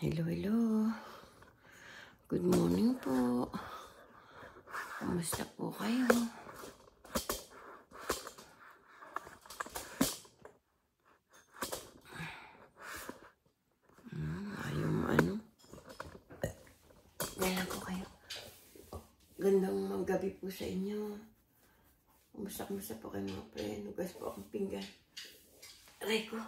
Hello, hello. Good morning po. Kumusta po kayo? Hmm, ayaw mo ano? Ganyan po kayo. Gandang magabi po sa inyo. Kumusta, kumusta po kayo mga pre? Nugas po akong pinggan. Aray ko.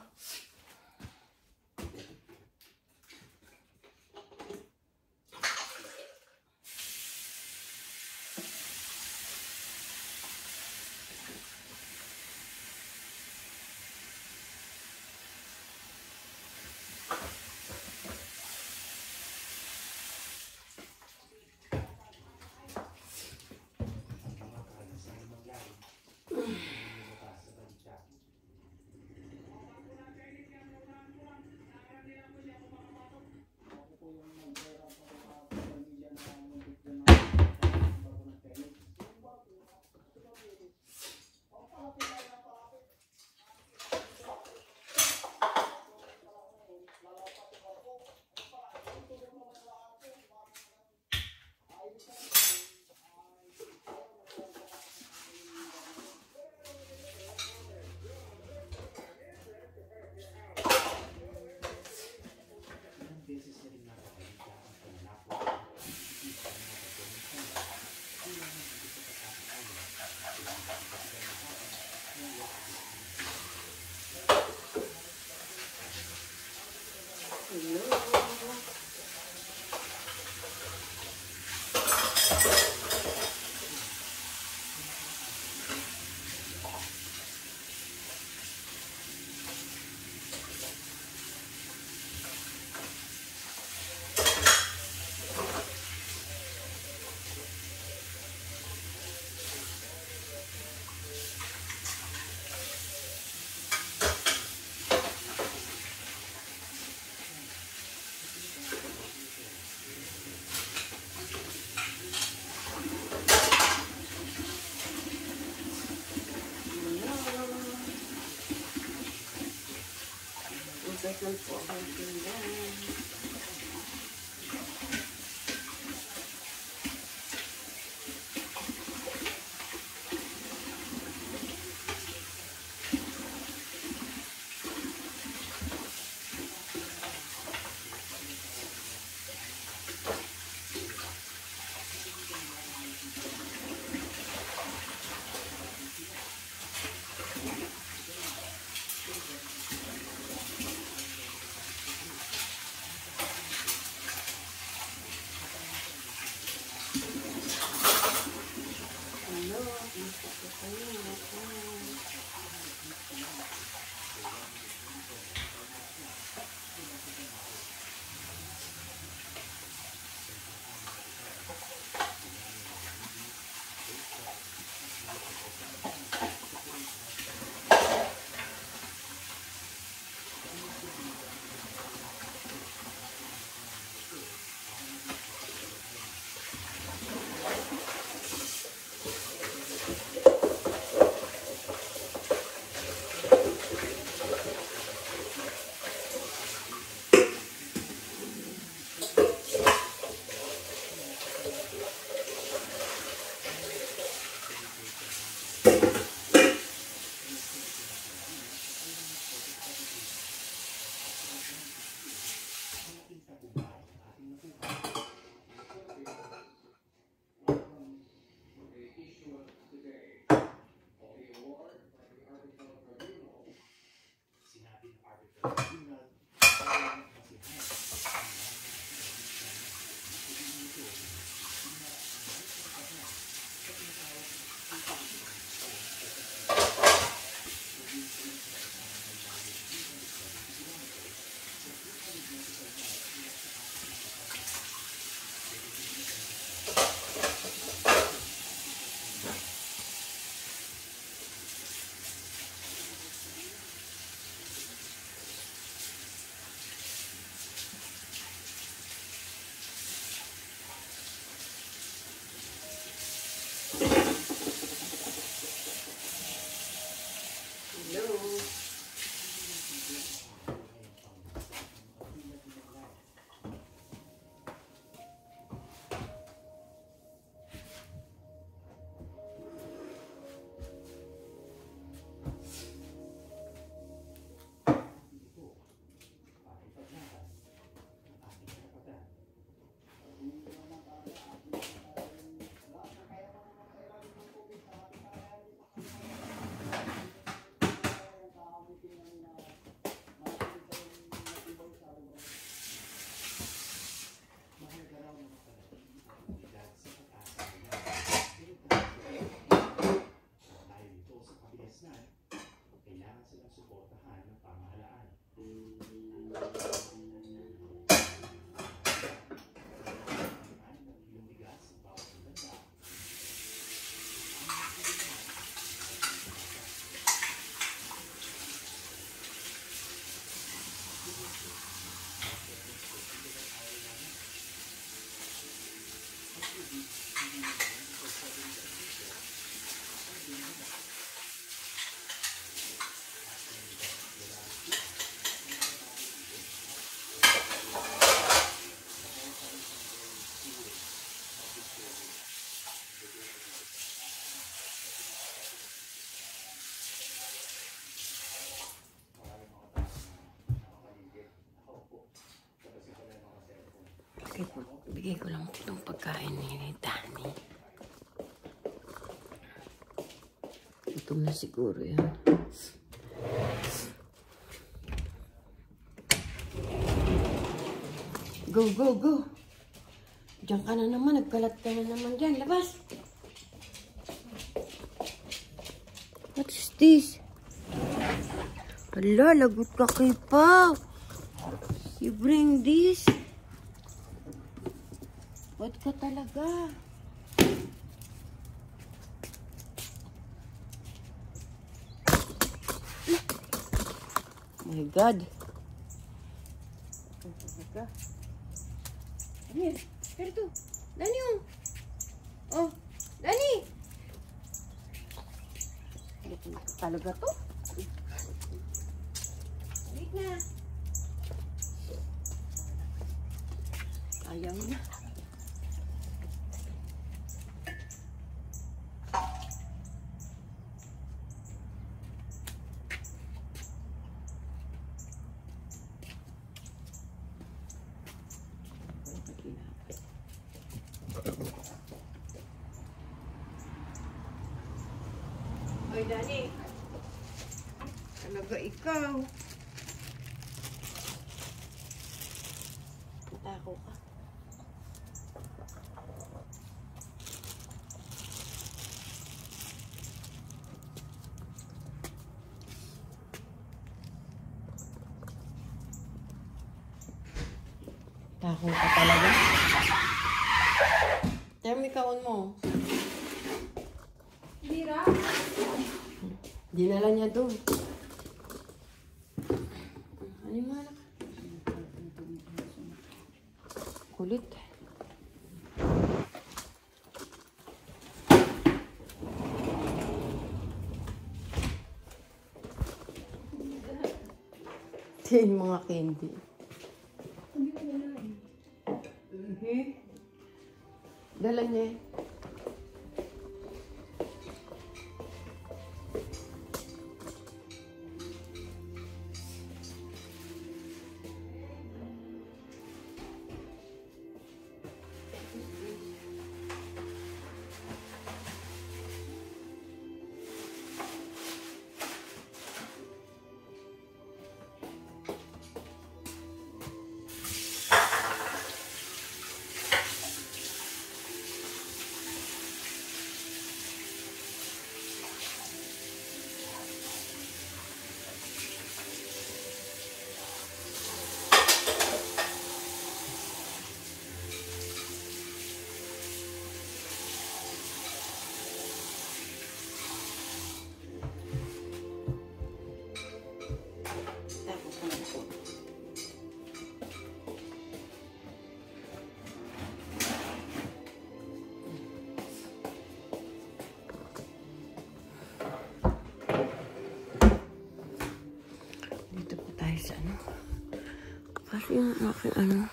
Bigay ko lang itong pagkain ni Danny. Gutom na siguro yan. Go, go, go. Diyan ka na naman. Nagkalat ka na naman dyan. Labas. What is this? Hala, lagot ka kay Pao. You bring this? What ka talaga? My God. Yan? Pero to. Dani oh. Dani! Talaga to. Wait na. Ayaw na. Oy, Dani. Talaga ikaw. Tako ka. Tako ka talaga. Termi kaon mo. Bira? Dinala niya doon. Ano yung mga Kulit. Ito yung mga candy. Dala Kasi aking ano.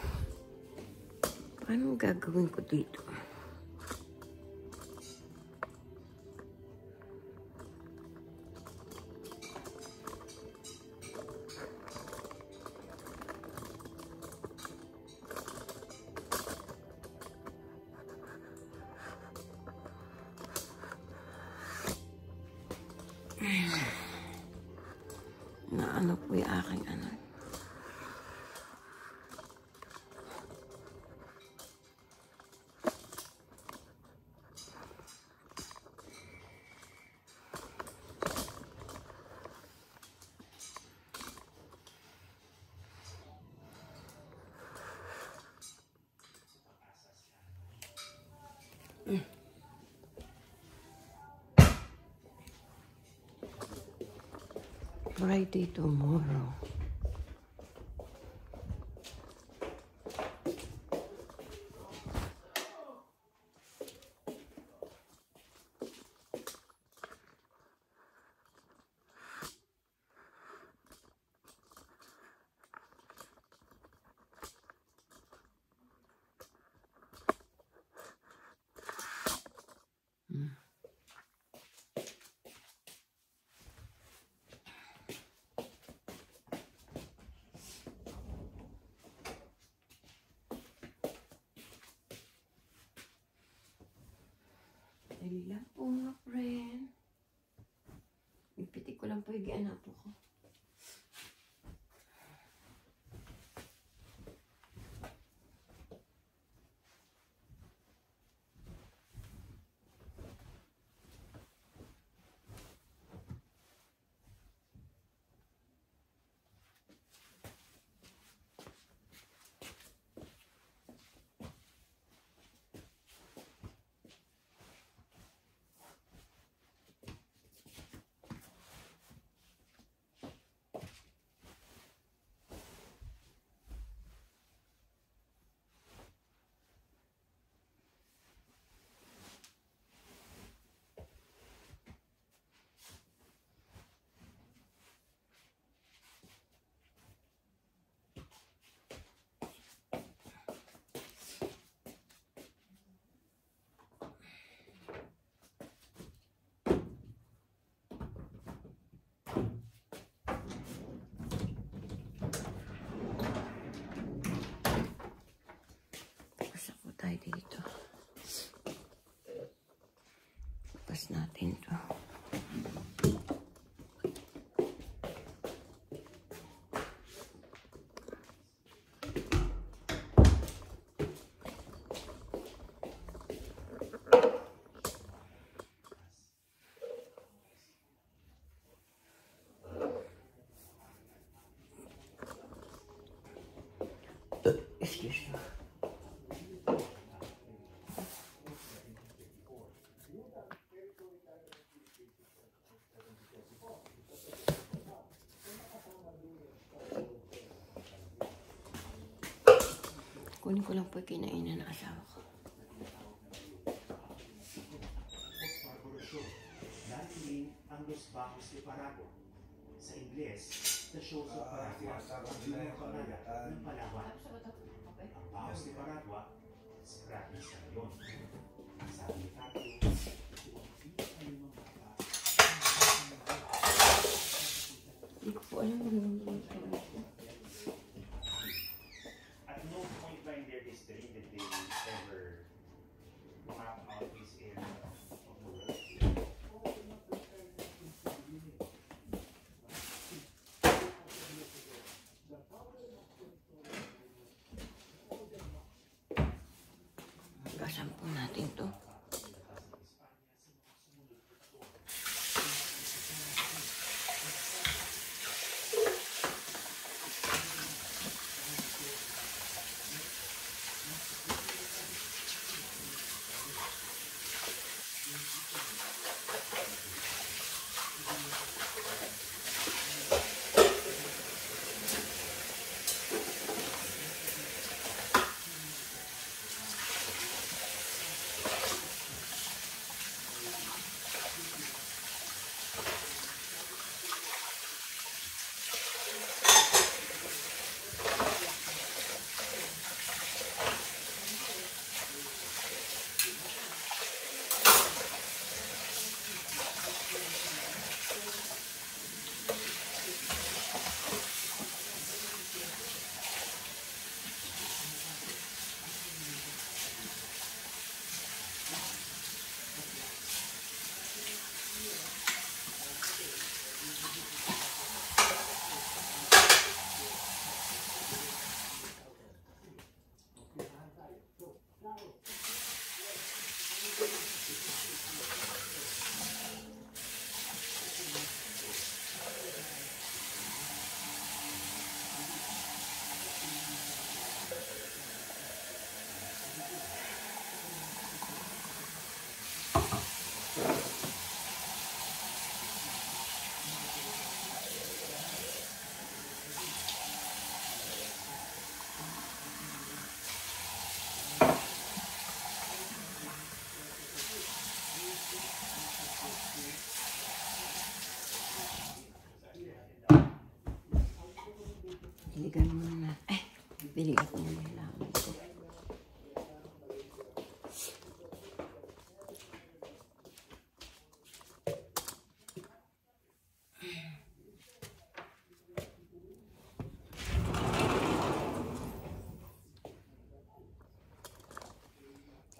Paano gagawin ko dito? Friday tomorrow. Sandali lang po mga friend. Ipitik ko lang po yung gianapo ko. Basta po tayo dito. Bukas natin to. Kunin ko lang po yung kinainan ng asawa ko. Ang Los Bajos de Paragua. Sa Ingles, the shows of Paragua ang lumang pangalan ng Palawan. Ang Bajos de Paragua, sa province na yun. Sabi ni Tato, Hindi ko po alam kung então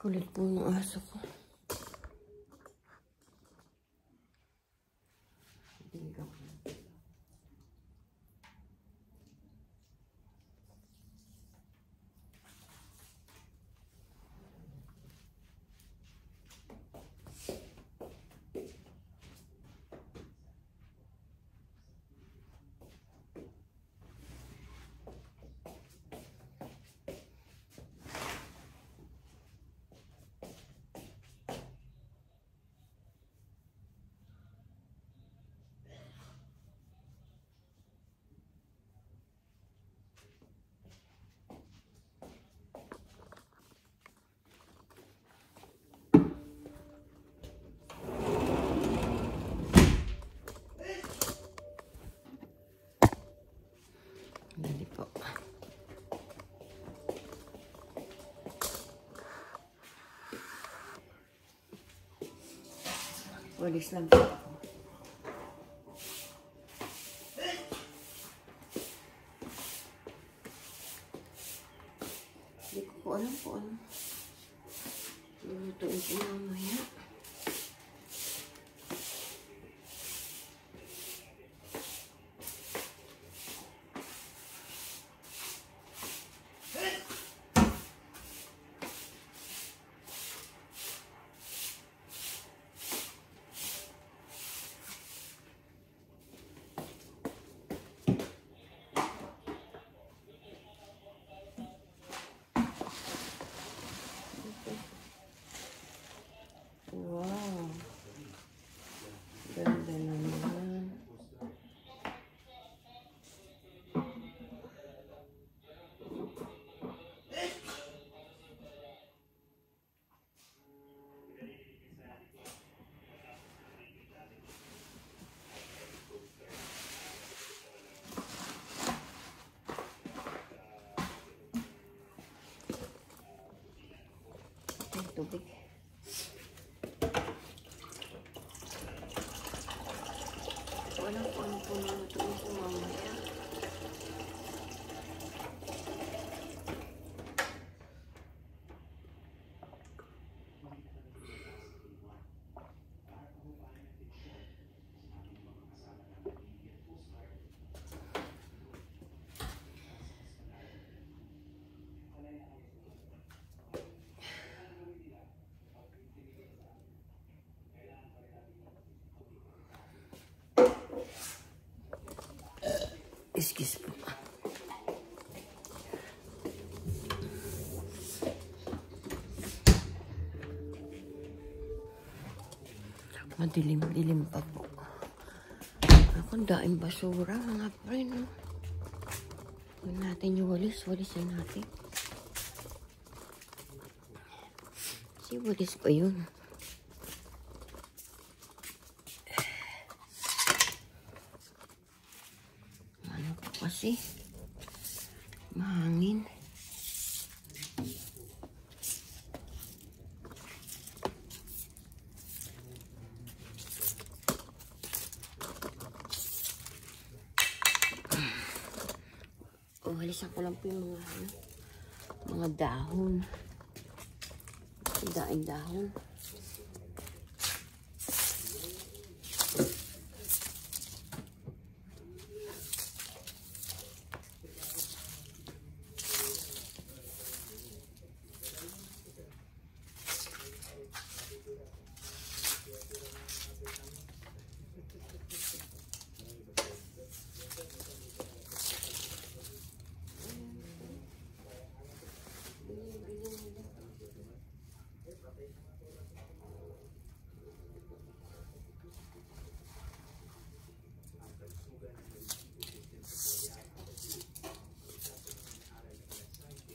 Kulit po ng aso ko. Walis lang po ako. Hindi ko po alam po ano. Lulutuin ko mamaya. Tubig. Walang po ano po lulutuin Excuse po. Madilim-dilim pa po. Ako, daing basura, mga friend. Huwag natin yung walis. Walisin natin. Si walis pa yun. Ano po kasi? Mahangin. Oh, halisan ko lang po yung mga mga dahon. Daing dahon.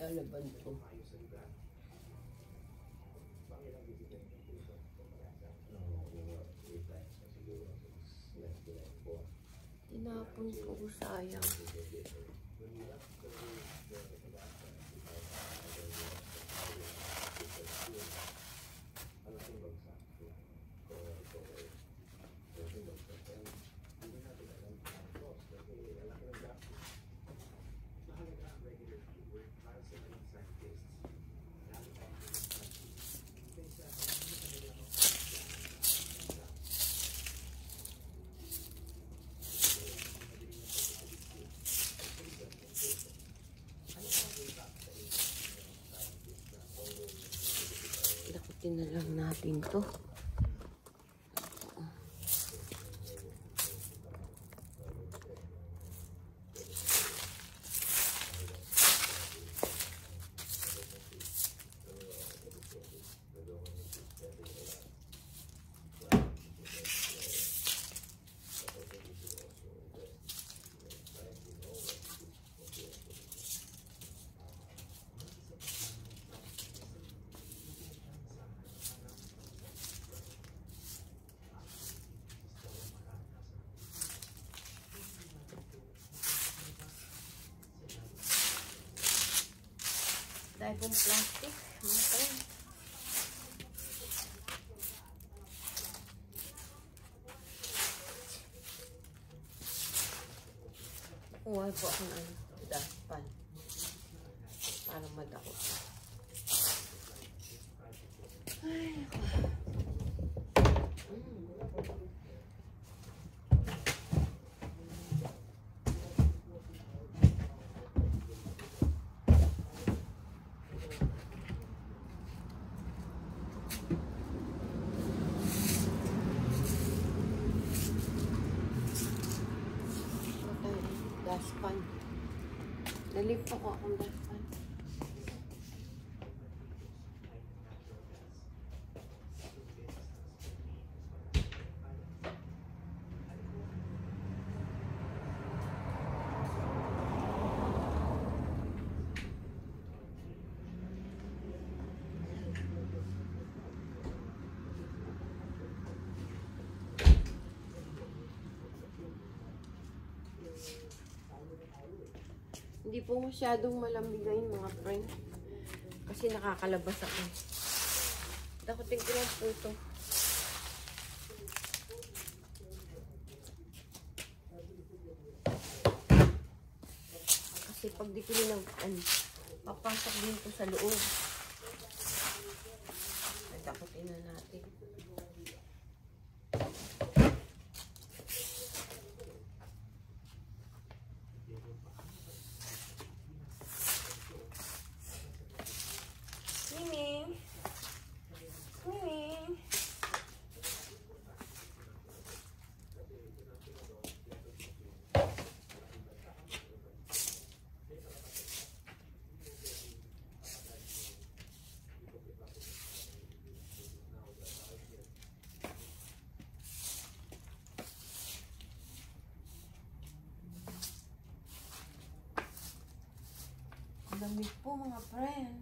Lalaban ko. Tinapon ko sayang. Dakutin na lang natin to. bagong plastic mga friend Uy, po akong ano. Nalip po ko akong dustpan. Hindi po masyadong malamig ngayon mga friend. Kasi nakakalabas ako. Dakutin ko lang po ito. Kasi pag di ko nila, ano, papasok din po sa loob. Dakutin na natin. Lamig po mga friend.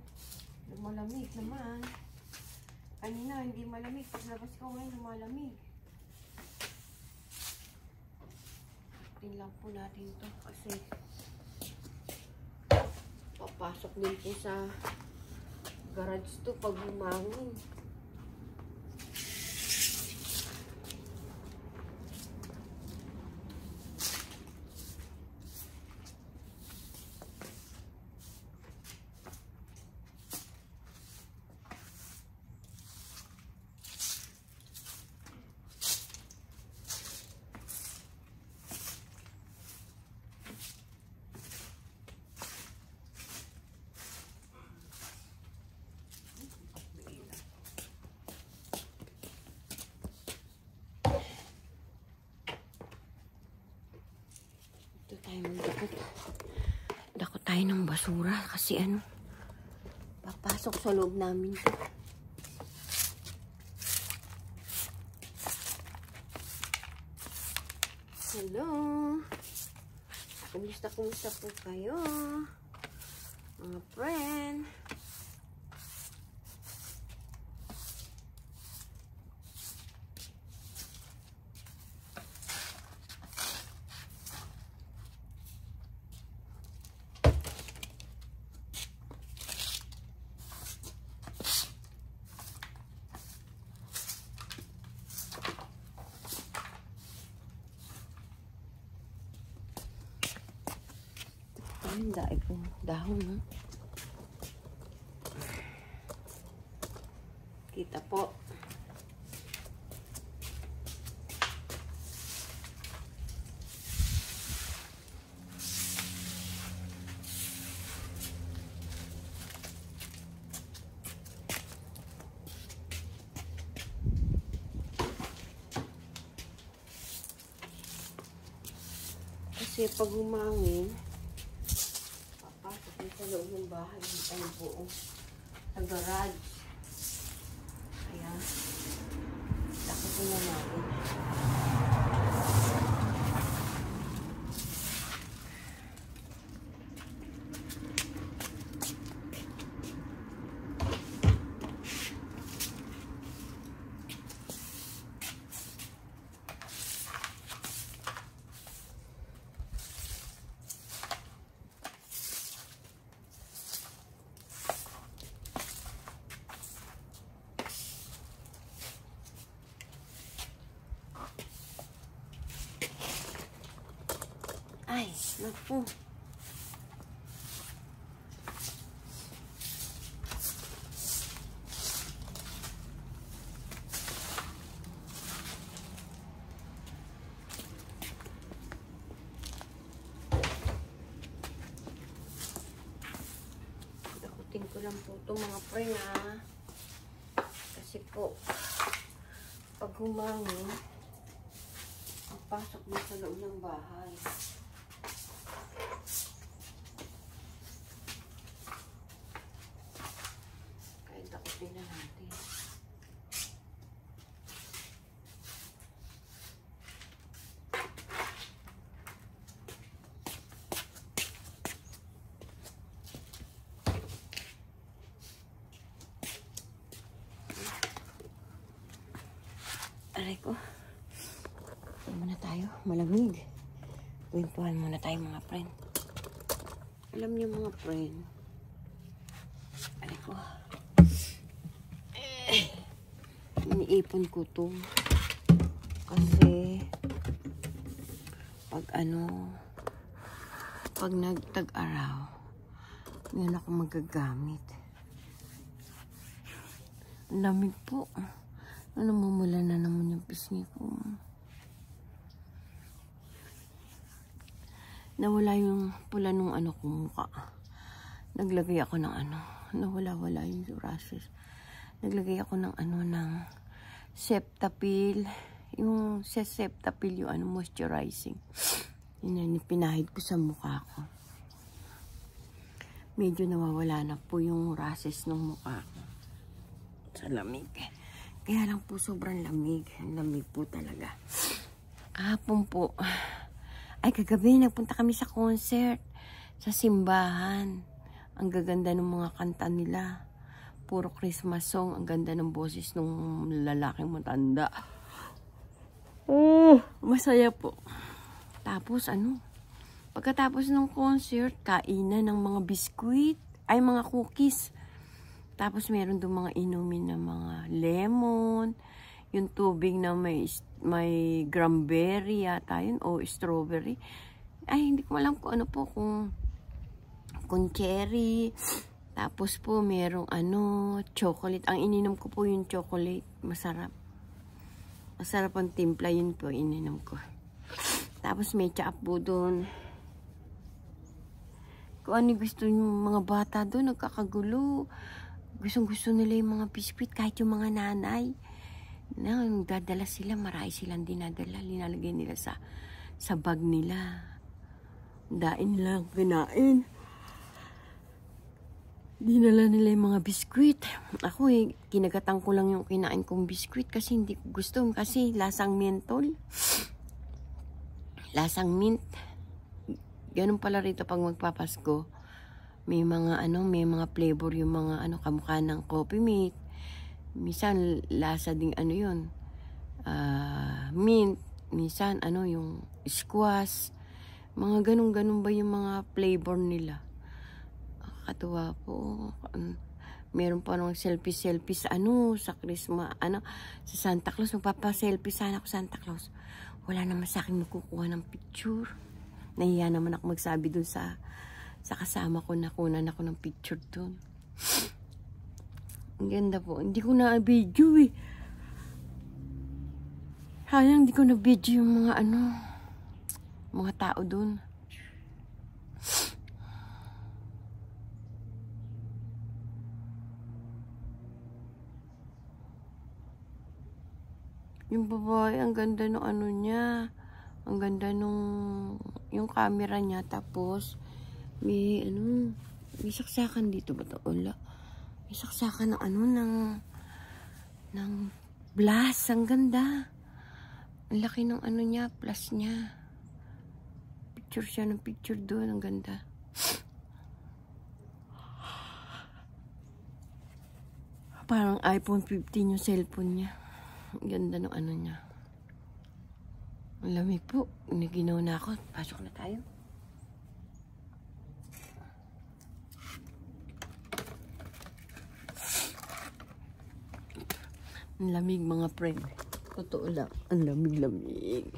Lumalamig naman. Kanina hindi malamig. Paglabas ko ngayon lumalamig. Tingnan po natin to kasi papasok din po sa garage to pag humangin. Ito tayo magdakot. Dakot tayo ng basura kasi ano, papasok sa loob namin to. Hello. Kumusta, kumusta po kayo? Mga friend. Ang dahil po. Dahon, no? Kita po. Kasi pag humangin, papasok din sa loob ng bahay ay buo sa garage. Naku. Dakutin ko lang po ito mga friend ha. Kasi po, pag humangin, ang pasok mo sa loob ng bahay. Na natin. Aray ko. Ano muna tayo? Malamig. Kwentuhan muna tayo mga friend. Alam niyo mga friend. Aray ko. Eh, iniipon ko to. Kasi pag ano pag nagtag-araw ngayon ako magagamit. Ang po. Ano mamula na naman yung pisngi ko. Nawala yung pula nung ano ko mukha. Naglagay ako ng ano. Nawala-wala yung rashes. Naglagay ako ng ano ng Septapil. Yung sa Septapil yung ano moisturizing. Yun pinahid ko sa mukha ko. Medyo nawawala na po yung rashes ng mukha ko. Sa lamig. Kaya lang po sobrang lamig. Lamig po talaga. Kahapon po. Ay, kagabi nagpunta kami sa concert. Sa simbahan. Ang gaganda ng mga kanta nila. Puro Christmas song. Ang ganda ng boses ng lalaking matanda. Oh, masaya po. Tapos ano? Pagkatapos ng concert, kainan ng mga biskuit. Ay, mga cookies. Tapos meron doon mga inumin na mga lemon, yung tubig na may may cranberry yata yun o strawberry. Ay, hindi ko alam kung ano po kung kung cherry. Tapos po merong ano, chocolate. Ang ininom ko po yung chocolate. Masarap. Masarap ang timpla yun po ininom ko. Tapos may tsaap po doon. Kung ano gusto yung mga bata doon, nagkakagulo gustong gusto nila yung mga biskuit kahit yung mga nanay na dadala sila marami silang dinadala linalagay nila sa sa bag nila dain lang kinain dinala nila yung mga biskuit ako eh kinagatan ko lang yung kinain kong biskuit kasi hindi ko gusto kasi lasang mentol lasang mint ganun pala rito pag magpapasko may mga ano, may mga flavor yung mga ano kamukha ng coffee mate. Minsan lasa ding ano 'yun. Uh, mint, minsan ano yung squash. Mga ganun-ganun ba yung mga flavor nila? Katuwa po. Meron pa nung selfie-selfie sa ano, sa Christmas, ano, sa Santa Claus. Magpapa-selfie sana ako Santa Claus. Wala naman sa akin makukuha ng picture. Nahiya naman ako magsabi dun sa sa kasama ko nakunan ako ng picture doon. Ang ganda po. Hindi ko na video eh. Sayang hindi ko na video yung mga ano, mga tao doon. Yung babae, ang ganda ng ano niya. Ang ganda nung yung camera niya. Tapos, may ano, may saksakan dito ba ito? Wala. May saksakan ng ano, ng, ng blast. Ang ganda. Ang laki ng ano niya, plus niya. Picture siya ng picture doon. Ang ganda. Parang iPhone 15 yung cellphone niya. Ganda ng ano niya. Ang lamig po. Naginaw na ako. Pasok na tayo. Ang lamig mga friend. Totoo lang. Ang lamig-lamig.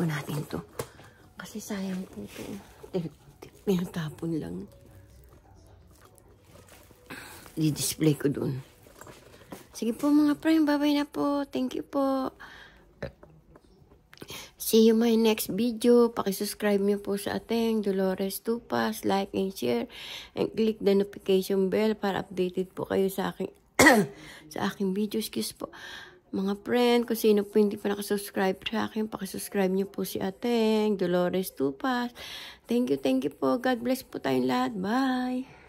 Po natin to. Kasi sayang po to. Tinatapon lang. Di-display ko dun. Sige po mga friend, bye-bye na po. Thank you po. See you my next video. Pakisubscribe niyo po sa ating Dolores Tupas. Like and share. And click the notification bell para updated po kayo sa aking sa aking video. Excuse po. Mga friend, kung sino po hindi pa nakasubscribe sa akin, pakisubscribe niyo po si ating Dolores Tupas. Thank you, thank you po. God bless po tayong lahat. Bye!